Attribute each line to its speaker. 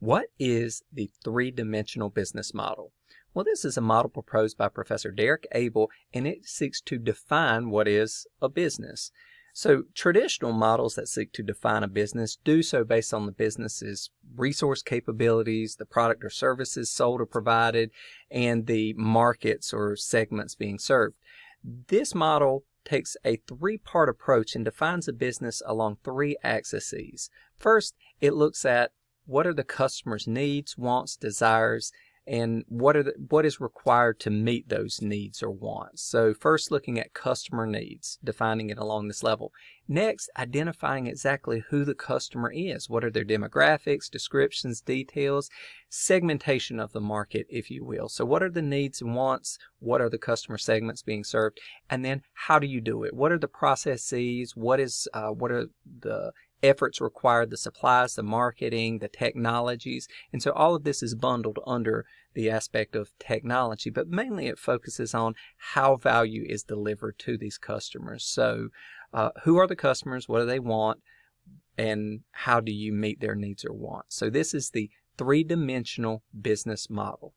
Speaker 1: What is the three dimensional business model? Well, this is a model proposed by Professor Derek Abel, and it seeks to define what is a business. So, traditional models that seek to define a business do so based on the business's resource capabilities, the product or services sold or provided, and the markets or segments being served. This model takes a three part approach and defines a business along three axes. First, it looks at what are the customer's needs, wants, desires, and what are the, what is required to meet those needs or wants. So first looking at customer needs, defining it along this level. Next, identifying exactly who the customer is. What are their demographics, descriptions, details, segmentation of the market, if you will. So what are the needs and wants? What are the customer segments being served? And then how do you do it? What are the processes? What is uh, what are the efforts required, the supplies, the marketing, the technologies. And so all of this is bundled under the aspect of technology, but mainly it focuses on how value is delivered to these customers. So uh, who are the customers? What do they want? And how do you meet their needs or wants? So this is the three-dimensional business model.